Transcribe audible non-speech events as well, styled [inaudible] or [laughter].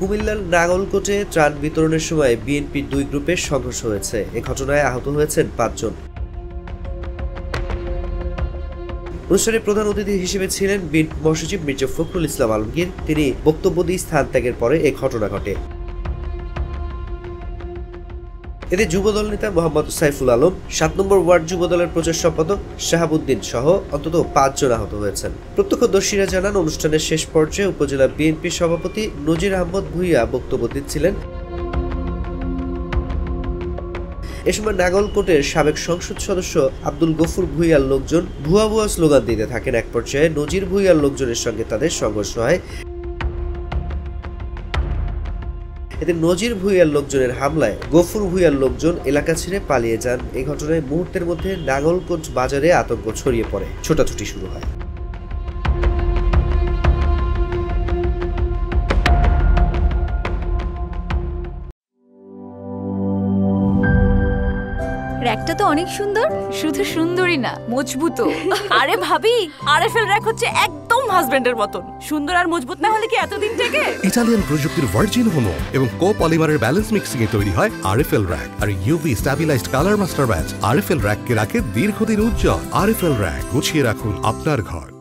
কুমিল্লার নাঙ্গলকোটে ত্রাণ বিতরণের সময় বিএনপির দুই গ্রুপের সংঘর্ষ হয়েছে। এ ঘটনায় আহত হয়েছেন পাঁচজন। অনুষ্ঠানে প্রধান অতিথি হিসেবে ছিলেন বিএনপি মহাসচিব মির্জা ফখরুল ইসলাম আলমগীর। তিনি বক্তব্য দিয়ে স্থান ত্যাগের পরে এ ঘটনা ঘটে। এতে যুবদল নেতা মোহাম্মদ সাইফুল আলম, সাত নম্বর ওয়ার্ড যুবদলের প্রচার সম্পাদক শাহাবুদ্দিন সহ অন্তত পাঁচজন আহত হয়েছেন। প্রত্যক্ষদর্শীরা জানান, অনুষ্ঠানের শেষ পর্যায়ে উপজেলা বিএনপি সভাপতি নজির আহমদ ভুইয়া বক্তব্য দিচ্ছিলেন। এ সময় নাগলকোটের সাবেক সংসদ সদস্য আব্দুল গফুর ভুইয়ার লোকজন ভুয়া ভুয়া স্লোগান দিতে থাকেন। এক পর্যায়ে নজির ভুইয়ার লোকজনের সঙ্গে তাদের সংঘর্ষ হয়। এতে নজির ভুইয়ার লোকজনের হামলায় গফুর ভুইয়ার লোকজন এলাকা ছেড়ে পালিয়ে যান। এই ঘটনায় মুহূর্তের মধ্যে নাগলকোট বাজারে আতঙ্ক ছড়িয়ে পড়ে। ছোটাছুটি শুরু হয়। র্যাকটা তো অনেক সুন্দর। শুধু সুন্দরই না মজবুত [laughs] আরে ভাবি আরএফএল র্যাক হচ্ছে একদম হাজবেন্ডের মতন। সুন্দর আর মজবুত না হলে কি এতদিন থেকে? ইটালিয়ান প্রযুক্তির ভার্জিন হোমো এবং কো পলিমারের ব্যালেন্স মিক্সিং এ তৈরি হয় আরএফএল র্যাক। আর UV stabilised colour master batch RFL র্যাককে রাখে দীর্ঘদিন উজ্জ্বল আরএফএল র্যাক। গুছিয়ে রাখুন আপনার ঘর।